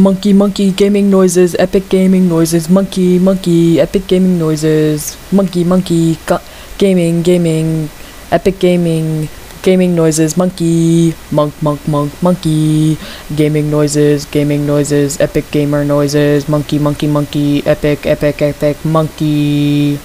Monkey, monkey, gaming noises, epic gaming noises, monkey, monkey, epic gaming noises, monkey, monkey, gaming, gaming, epic gaming, gaming noises, monkey, monk, monk, monk, monkey, gaming noises, gaming noises, epic gamer noises, monkey, monkey, monkey, epic, epic, epic, monkey.